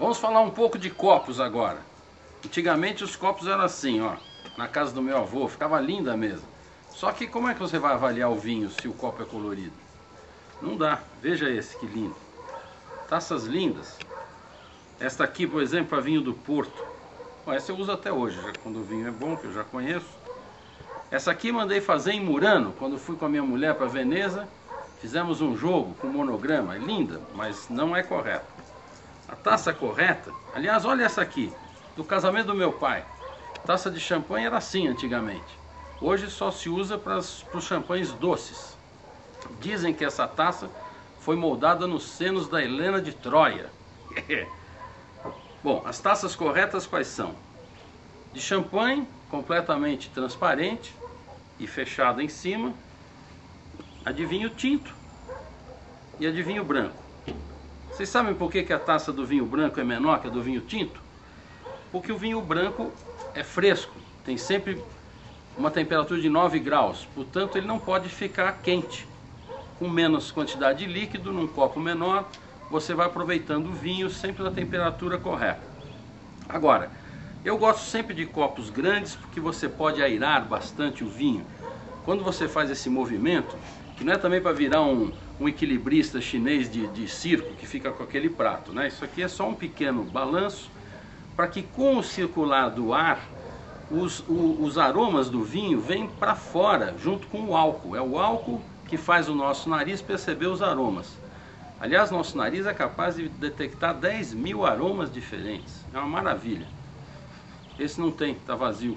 Vamos falar um pouco de copos agora. Antigamente os copos eram assim, ó. Na casa do meu avô, ficava linda a mesa. Só que como é que você vai avaliar o vinho se o copo é colorido? Não dá. Veja esse, que lindo. Taças lindas. Esta aqui, por exemplo, para vinho do Porto. Bom, essa eu uso até hoje, já, quando o vinho é bom, que eu já conheço. Essa aqui mandei fazer em Murano, quando fui com a minha mulher para Veneza. Fizemos um jogo com monograma, é linda, mas não é correta. A taça correta, aliás, olha essa aqui, do casamento do meu pai. Taça de champanhe era assim antigamente. Hoje só se usa para os champanhes doces. Dizem que essa taça foi moldada nos senos da Helena de Troia. Bom, as taças corretas quais são? De champanhe, completamente transparente e fechada em cima. A de vinho tinto e a de vinho branco. Vocês sabem por que, que a taça do vinho branco é menor que a do vinho tinto? Porque o vinho branco é fresco, tem sempre uma temperatura de 9 graus, portanto ele não pode ficar quente. Com menos quantidade de líquido, num copo menor, você vai aproveitando o vinho sempre na temperatura correta. Agora, eu gosto sempre de copos grandes porque você pode airar bastante o vinho. Quando você faz esse movimento, que não é também para virar um, um equilibrista chinês de, de circo que fica com aquele prato, né? Isso aqui é só um pequeno balanço para que com o circular do ar os, o, os aromas do vinho vêm para fora, junto com o álcool. É o álcool que faz o nosso nariz perceber os aromas. Aliás, nosso nariz é capaz de detectar 10 mil aromas diferentes. É uma maravilha. Esse não tem, está vazio.